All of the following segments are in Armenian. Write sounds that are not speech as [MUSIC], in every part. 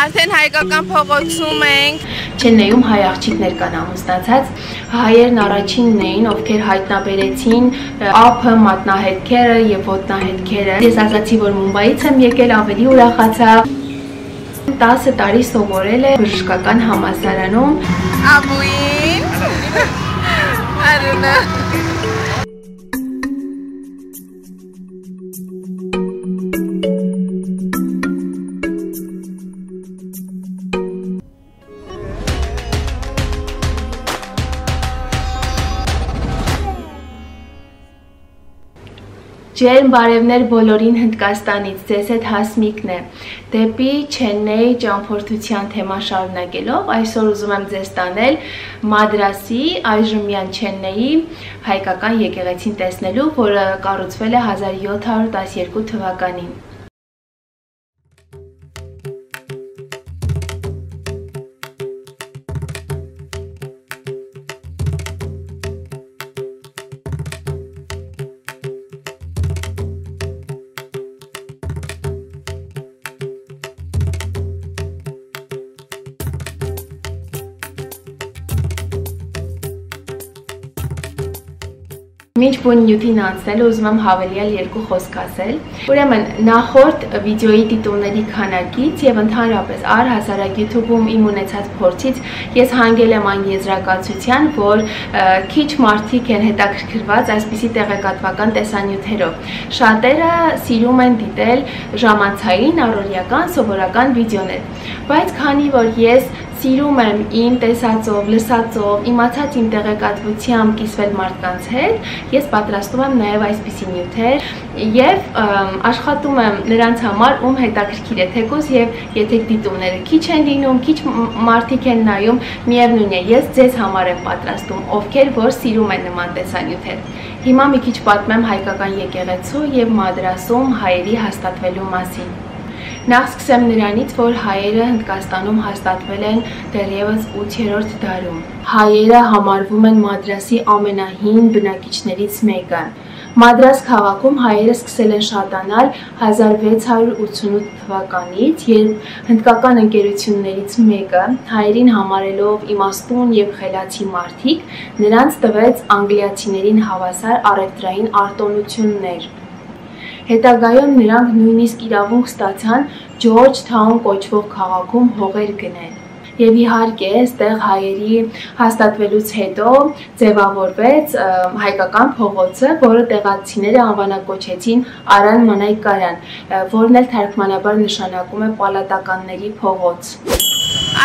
Արդեն հայկական փողոցում ենք։ Չեննեյում հայ աղջիկներ կան ամուսնացած։ Հայերն առաջինն էին, ովքեր հայտնաբերեցին ափը, մատնահետքերը եւ ոտնահետքերը։ Ես ասացի, որ Մումբայից եմ եկել, ավելի ուրախացա։ 10 տարի սովորել է բժշկական համալսարանում։ Աբուին։ Արունա։ Ջերմ բարևներ բոլորին Հնդկաստանից, ձեզ հետ Հասմիկն է։ Դեպի Չեննեյ ճամփորդության թեմա շարունակելով, այսօր ուզում եմ ձեզ տանել Մադրասի այժմյան Չեննեյի հայկական եկեղեցին տեսնելու, որը կառուցվել է 1712 թվականին։ Մինչ բուն նյութին անցնել ուզում եմ հավելյալ երկու խոսք ասել։ Ուրեմն նախորդ վիդեոյի դիտումների քանակից եւ ընդհանրապես առհասարակ YouTube-ում իմ ունեցած փորձից ես հանգել եմ այն եզրակացության, որ քիչ մարդիկ են հետաքրքրված այսպիսի տեղեկատվական տեսանյութերով։ Շատերը սիրում են դիտել ժամանցային, առօրյական, սովորական վիդեոներ։ Բայց քանի որ ես սիրում եմ իմ տեսածով, լսածով, իմացած իմ տեղեկատվությամբ կիսվել մարդկանց հետ, ես պատրաստում եմ նաև այսպիսի նյութեր եւ աշխատում եմ նրանց համար, ում հետաքրքիր է թեկուզ եւ եթե դիտումները քիչ են լինում, քիչ մարդիկ են նայում, միևնույն է, ես ձեզ համար եմ պատրաստում, ովքեր որ սիրում են նման տեսանյութեր։ Հիմա մի քիչ պատմեմ հայկական եկեղեցու եւ մադրասում հայերի հաստատվելու մասին։ Նախ սկսեմ նրանից, որ հայերը Հնդկաստանում հաստատվել են դեռևս 8-րդ դարում։ Հայերը համարվում են Մադրասի ամենահին բնակիչներից մեկը։ Մադրաս քաղաքում հայերը սկսել են շատանալ 1688 թվականից, երբ հնդկական ընկերություններից մեկը հայերին համարելով իմաստուն եւ խելացի մարդիկ, նրանց տվեց անգլիացիներին հավասար առևտրային արտոնություններ Հետագայում նրանք նույնիսկ իրավունք ստացան Ջորջթաուն կոչվող քաղաքում հողեր գնել։ Եվ իհարկե, այստեղ հայերի հաստատվելուց հետո ձևավորվեց հայկական փողոցը, որը տեղացիները անվանակոչեցին Արան Մանայկարան, որն էլ թարգմանաբար նշանակում է պալատականների փողոց։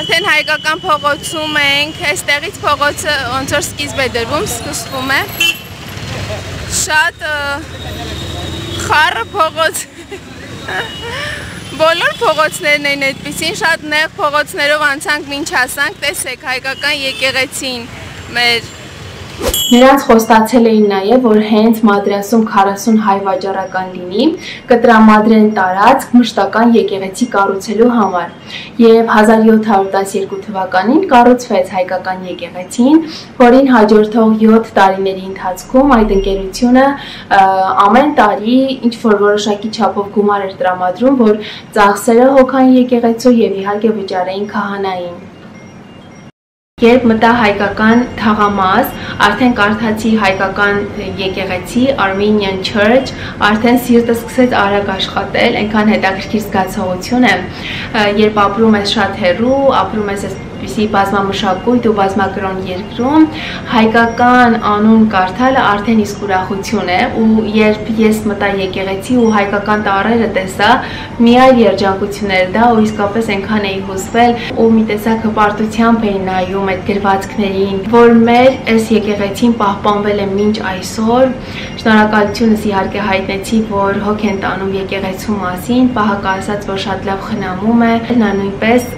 Արդեն հայկական փողոցում ենք, այստեղից փողոցը ոնց որ սկիզբ է դրվում, սկսվում է։ Շատ խառը փողոց։ Բոլոր փողոցներն են այդպեսին, շատ նեղ փողոցներով անցանք մինչ հասանք, տեսեք հայկական եկեղեցին մեր Նրանց խոստացել էին նաև, որ հենց Մադրասում 40 հայ վաճառական լինի, կտրամադրեն տարածք մշտական եկեղեցի կառուցելու համար։ Եվ 1712 թվականին կառուցվեց հայկական եկեղեցին, որին հաջորդող 7 տարիների ընթացքում այդ ընկերությունը ամեն տարի ինչ որ որոշակի չափով գումար էր տրամադրում, որ ծախսերը հոգան եկեղեցու եւ իհարկե վճարեին քահանային։ Երբ մտա հայկական թաղամաս, արդեն կարդացի հայկական եկեղեցի Armenian Church, արդեն սիրտը սկսեց արագ աշխատել, այնքան հետաքրքիր զգացողություն է, երբ ապրում ես շատ հեռու, ապրում ես այսպիսի բազմամշակույթ ու բազմակրոն երկրում հայկական անուն կարդալը արդեն իսկ ուրախություն է ու երբ ես մտա եկեղեցի ու հայկական տառերը տեսա մի այլ երջանկություններ դա ու իսկապես այնքան էի հուզվել ու մի տեսակ հպարտությամբ էի նայում այդ գրվածքներին որ մեր այս եկեղեցին պահպանվել է մինչ այսօր շնորհակալությունս իհարկե հայտնեցի որ հոգ են տանում եկեղեցու մասին պահակը ասաց որ շատ լավ խնամում է նա նույնպես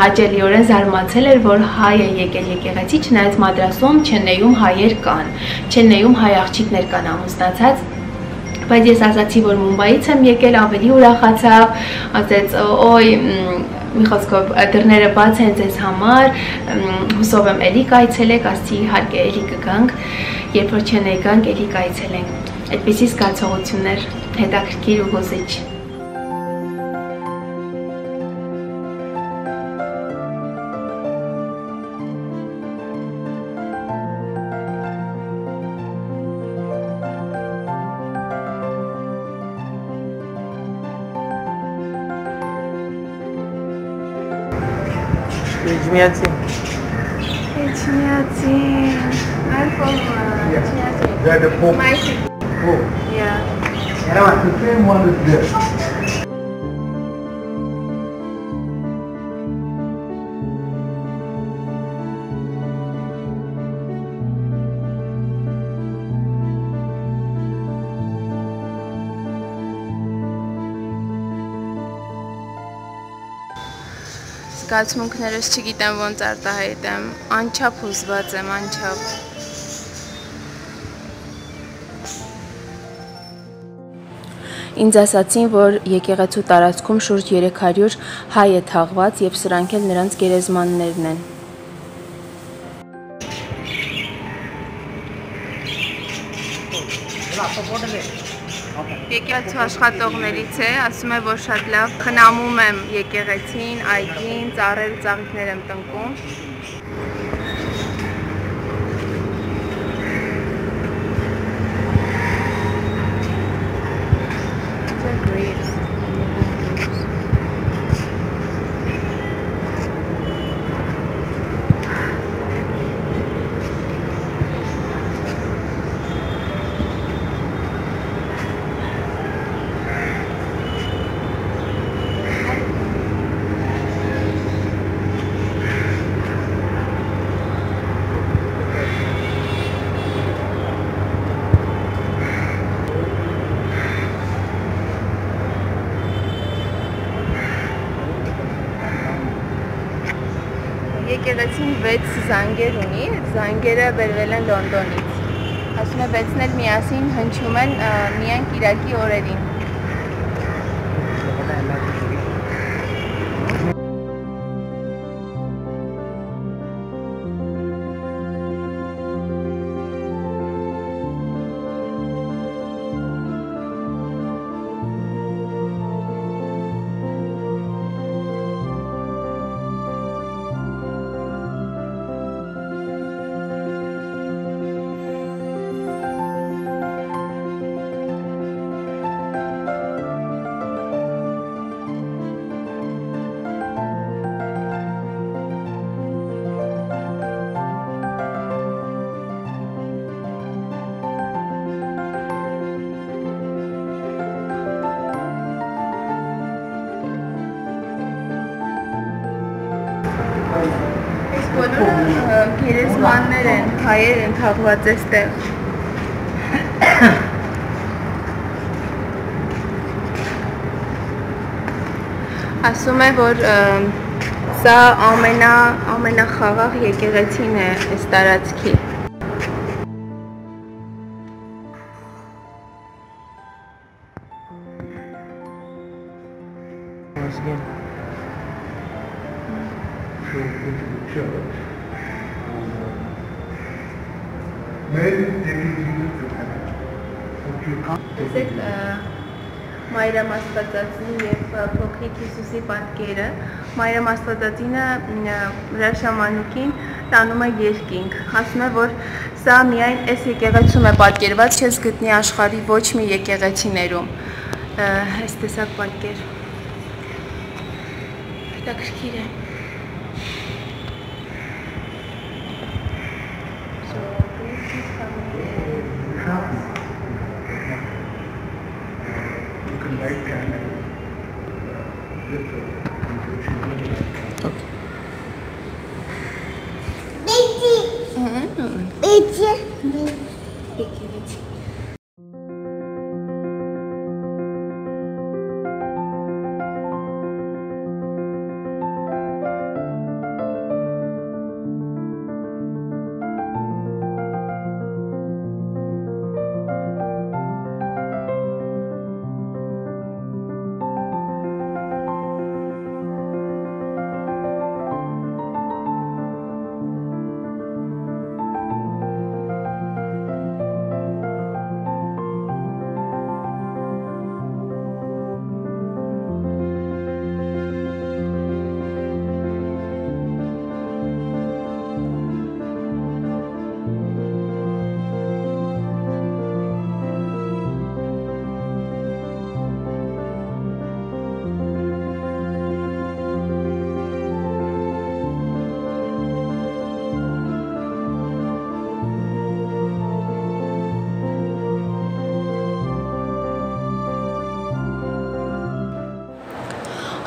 հաճելիորեն զարմացել զարմացել էր, որ հայ է եկել եկեղեցի, չնայած մադրասում Չեննեյում հայեր կան։ Չեննեյում հայ աղջիկներ կան ամուսնացած, բայց ես ասացի, որ Մումբայից եմ եկել, ավելի ուրախացավ, ասեց, «Օй, մի խոսքով դռները բաց են ձեզ համար, հուսով եմ էլի կայցելեք, ասցի իհարկե էլի կգանք, երբ որ չեն եկանք, էլի կայցելենք։ Այդպիսի զգացողություններ հետաքրքիր ու հուզիչ։ Chinyachin. Hey, Chinyachin. I'm from uh, yeah. The Pope. My Pope. Yeah. And I, the same one is this. Զգացմունքներս չգիտեմ ոնց արտահայտեմ, անչափ հուզված եմ, անչափ։ Ինձ ասացին, որ եկեղեցու տարածքում շուրջ 300 հայ է թաղված եւ սրանք էլ նրանց գերեզմաններն են։ Եկեղեցու աշխատողներից է, ասում է, որ շատ լավ խնամում եմ եկեղեցին, այգին, ծառեր ու ծաղիկներ եմ տնկում։ Եկեղեցին 6 զանգեր ունի, զանգերը բերվել են Լոնդոնից։ Ասում է 6-ն էլ միասին հնչում են միայն Կիրակի օրերին։ Այս բոլորը գերեզմաններ են, հայեր են թաղված այստեղ։ Ասում է, որ սա ամենա ամենախաղաղ եկեղեցին է այս տարածքի։ it. ա, Մայրամ Աստվածածի եւ ա, փոքրիկ Հիսուսի պատկերը։ Մայրամ Աստվածածինը ա, հրաշամանուկին տանում է երկինք։ Ասում է, որ սա միայն այս եկեղեցում է պատկերված, չես գտնի աշխարհի ոչ մի եկեղեցիներում։ Ա, Այս տեսակ պատկեր։ Հետաքրքիր է։ So Okay. Baby. Mm. Baby.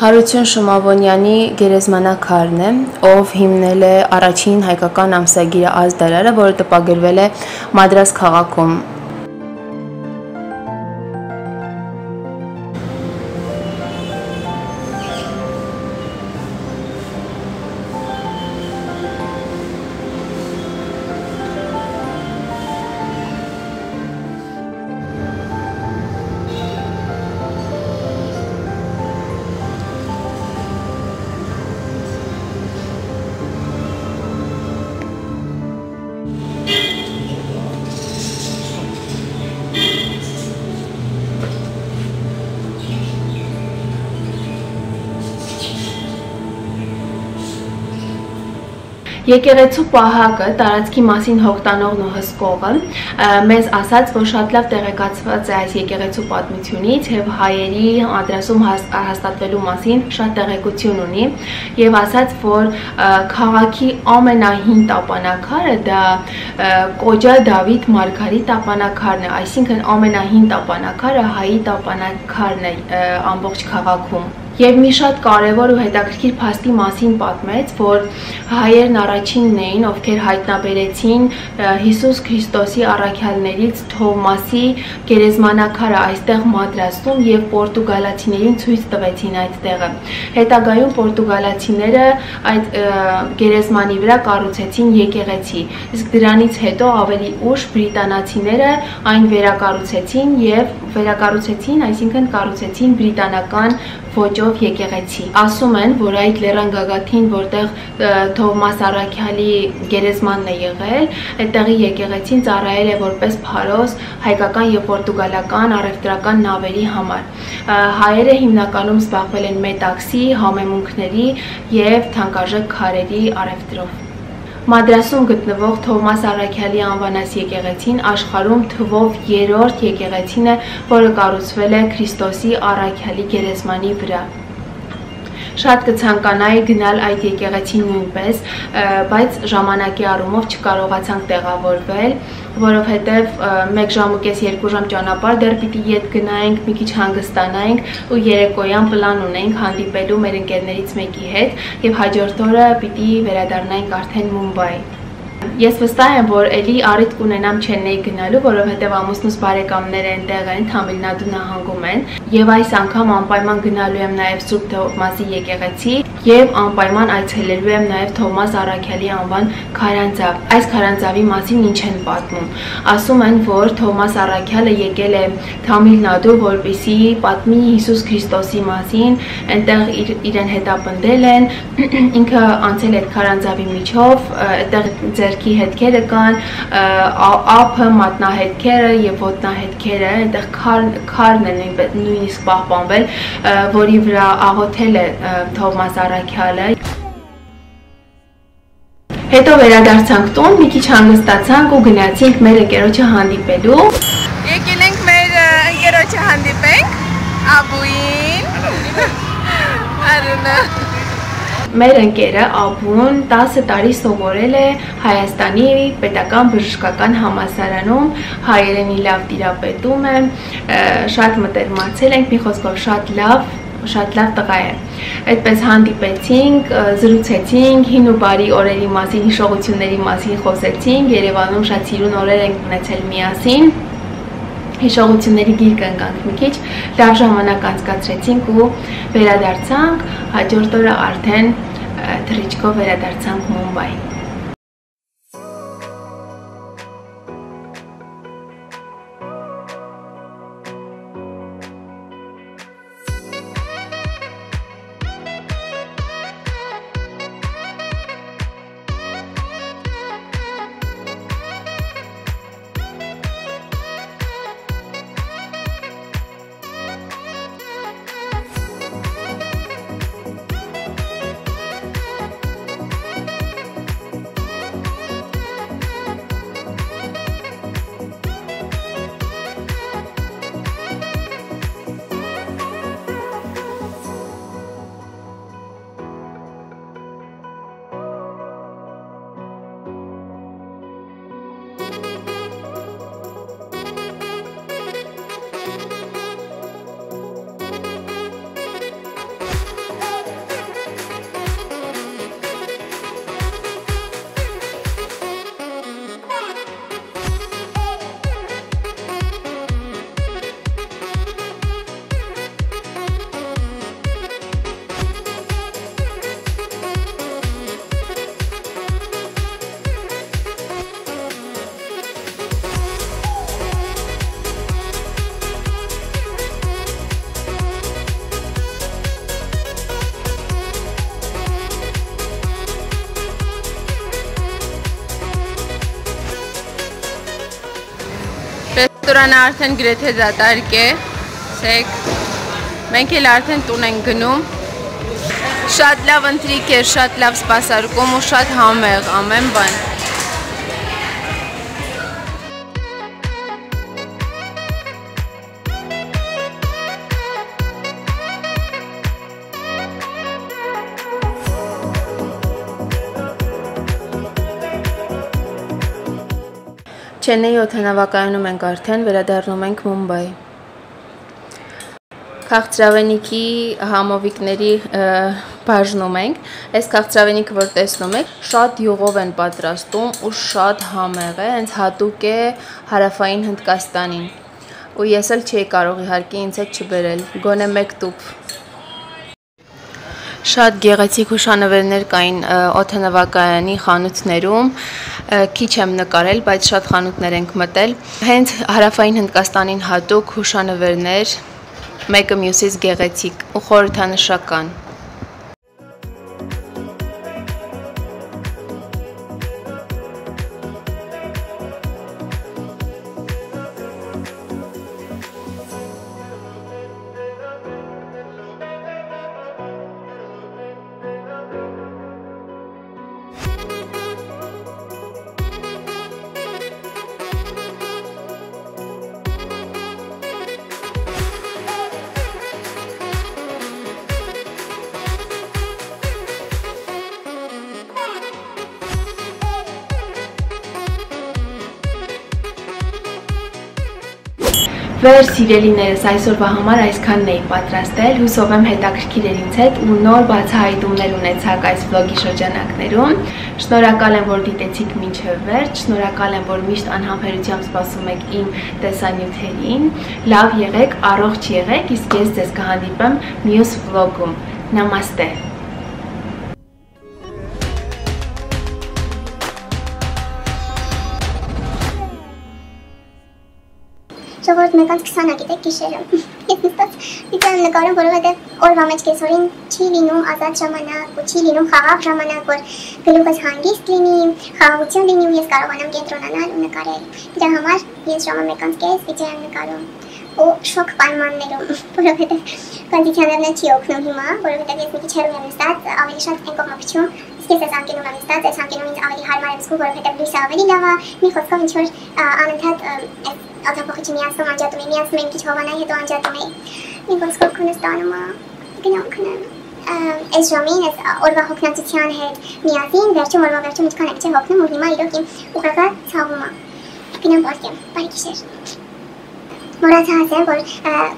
Հարություն Շմավոնյանի գերեզմանակարն է, ով հիմնել է առաջին հայկական ամսագիրը ազդարարը, որը տպագրվել է Մադրաս քաղաքում Եկեղեցու պահակը տարածքի մասին հողտանողն ու հսկողը մեզ ասաց, որ շատ լավ տեղեկացված է այս եկեղեցու պատմությունից եւ հայերի ադրասում հաստատվելու մասին շատ տեղեկություն ունի եւ ասաց, որ քաղաքի ամենահին տապանակարը դա Կոջա Դավիթ Մարգարի տապանակարն է, այսինքն ամենահին տապանակարը հայի տապանակարն է ամբողջ քաղաքում եւ մի շատ կարեւոր ու հետաքրքիր փաստի մասին պատմեց, որ հայերն առաջինն էին, ովքեր հայտնաբերեցին Հիսուս Քրիստոսի առաքյալներից Թովմասի գերեզմանակարը այստեղ Մադրասում եւ պորտուգալացիներին ցույց տվեցին այդ տեղը։ Հետագայում պորտուգալացիները այդ գերեզմանի վրա կառուցեցին եկեղեցի, իսկ դրանից հետո ավելի ուշ բրիտանացիները այն վերակառուցեցին եւ վերակառուցեցին, այսինքն կառուցեցին բրիտանական ոճով եկեղեցի։ Ասում են, որ այդ Լեռան գագաթին, որտեղ Թովմաս Արաքյալի գերեզմանն է եղել, այդտեղի եկեղեցին ծառայել է որպես փարոս հայկական եւ պորտուգալական առևտրական նավերի համար։ Հայերը հիմնականում զբաղվել են մետաքսի, համեմունքների եւ թանկարժեք քարերի առևտրով։ Մադրասում գտնվող Թովմաս Արաքյալի անվանած եկեղեցին աշխարհում թվով երրորդ եկեղեցին է, որը կառուցվել է Քրիստոսի Արաքյալի գերեզմանի վրա շատ կցանկանայի գնալ այդ եկեղեցին նույնպես, բայց ժամանակի առումով չկարողացանք տեղավորվել, որովհետև 1 ժամ ու կես 2 ժամ ճանապարհ դեռ պիտի յետ գնայինք, մի քիչ հանգստանայինք ու երեկոյան պլան ունեինք հանդիպելու մեր ընկերներից մեկի հետ եւ հաջորդ օրը պիտի վերադառնայինք արդեն Մումբայ։ Ես վստահ եմ, որ ելի առիթ կունենամ Չեննեի գնալու, որովհետև ամուսնուս բարեկամները այնտեղ են, Թամիլնադու նահանգում են, եւ այս անգամ անպայման գնալու եմ նաեւ Սուրբ Թովմասի եկեղեցի եւ անպայման այցելելու եմ նաեւ Թովմաս Արաքյալի անվան քարանձավ։ Այս քարանձավի մասին ինչ են պատմում։ Ասում են, որ Թովմաս Արաքյալը եկել է Թամիլնադու, որպիսի պատմի Հիսուս Քրիստոսի մասին, այնտեղ իր, իրեն հետապնդել են, [CLEARS THROAT] ինքը անցել է քարանձավի միջով, այդտեղ ձերքի հետքերը կան, ափը, մատնահետքերը եւ ոտնահետքերը, այնտեղ քարն է նույնիսկ պահպանվել, որի վրա աղոթել է Թովմաս Արաքյալը։ Հետո վերադարձանք տուն, մի քիչ հանգստացանք ու գնացինք մեր ընկերոջը հանդիպելու։ Եկել ենք մեր ընկերոջը հանդիպենք, Աբուին։ [LAUGHS] Արունը Մեր ընկերը Աբուն 10 տարի սովորել է Հայաստանի պետական բժշկական համալսարանում, հայերենի լավ տիրապետում է, շատ մտերմացել ենք, մի խոսքով շատ լավ շատ լավ տղա է։ Այդպես հանդիպեցինք, զրուցեցինք, հին ու բարի օրերի մասին, հիշողությունների մասին խոսեցինք, Երևանում շատ սիրուն օրեր ենք ունեցել միասին հիշողությունների գիրկը ընկանք մի քիչ, լավ ժամանակ անցկացրեցինք ու վերադարձանք, հաջորդ օրը արդեն թռիչքով վերադարձանք Մումբայ։ Ռեստորանը արդեն գրեթե դատարկ է։ Սեք։ Մենք էլ արդեն տուն ենք գնում։ Շատ լավ ընտրիկ էր, շատ լավ սպասարկում ու շատ համեղ ամեն բան։ Չենեի օթանավակայանում ենք արդեն, վերադառնում ենք Մումբայ։ Քաղցրավենիքի համովիկների բաժնում ենք։ Այս քաղցրավենիքը, որ տեսնում եք, շատ յուղով են պատրաստում ու շատ համեղ է, հենց հատուկ է հարավային Հնդկաստանին։ Ու ես էլ չէի կարող իհարկե ինձ հետ չբերել, գոնե մեկ տուփ Շատ գեղեցիկ հուշանվերներ կային օթանավակայանի խանութներում, քիչ եմ նկարել, բայց շատ խանութներ ենք մտել։ Հենց հարավային Հնդկաստանին հատուկ հուշանվերներ, մեկը մյուսից գեղեցիկ ու խորհրդանշական։ Վեր սիրելիներս այսօրվա համար այսքանն էի պատրաստել, հուսով եմ հետաքրքիր էր ինձ հետ ու նոր բացահայտումներ ունեցաք այս վլոգի շրջանակներում։ Շնորհակալ եմ, որ դիտեցիք մինչև վերջ, շնորհակալ եմ, որ միշտ անհամբերությամբ սպասում եք իմ տեսանյութերին։ Լավ եղեք, առողջ եղեք, իսկ ես ձեզ կհանդիպեմ մյուս վլոգում։ Նամաստե։ Ժողովուրդ մեկ անց 20-ը գիտեք գիշերը։ [LAUGHS] Ես նստած վիդեոն նկարում, որովհետև օրվա մեջ կեսօրին չի լինում ազատ ժամանակ ու չի լինում խաղաղ ժամանակ, որ գլուխս հանգիստ լինի, խաղաղություն լինի ու ես կարողանամ կենտրոնանալ ու նկարել։ Դրա համար ես ժամը մեկ անց կես վիդեո եմ նկարում ու շոկ պայմաններում, [LAUGHS] որովհետև կոնդիցիոներն չի օգնում հիմա, որովհետև ես մի քիչ հեռու եմ նստած, ավելի շատ են կողմապիչում, ես այս անկյունում եմ նստած, այս անկյունում ինձ ավելի հարմար եմ զգում, որովհետև լույսը ավելի լավ է, մի խոսքով ինչ որ անընդհատ այս աթափողիչի միացնում անջատում էի, միացնում էի քիչ հովանայի, հետո անջատում էի։ Մի ոսկոր քունը ստանում է, գնամ քնեմ։ Այս ժամին, այս օրվա հոգնածության հետ միասին, վերջում օրվա վերջում ինչքան է չէ հոգնում ու հիմա իրոք իմ ուղղակա ցավում է։ Գնամ պարկեմ, բարի գիշեր։ Մոռացա ասեմ, որ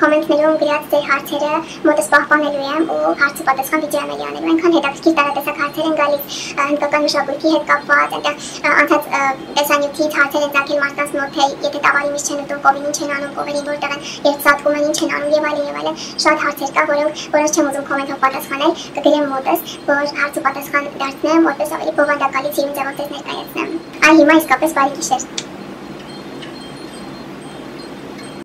կոմենտներում գրած ձեր հարցերը մոտս պահպանելու եմ ու հարցը պատասխան վիդեո եմ անելու։ Այնքան հետաքրքիր տարատեսակ հարցեր են գալիս հնդկական մշակույթի հետ կապված, այնտեղ անցած տեսանյութից հարցեր են ցակել մարդկանց մոտ, թե եթե տավարի միշտ չեն ուտում, կովին ինչ են անում, կովին որտեղ են, երբ ծածկում են ինչ են անում եւ այլն եւ այլն։ Շատ հարցեր կա, որոնք որոնց չեմ ուզում կոմենտով պատասխանել, կգրեմ մոտս, որ հարցը պատասխան դարձնեմ, որպես ավելի բովանդակալից իրեն ձևով ներկայացնեմ։ Այ հիմա իսկապես բարի գիշեր։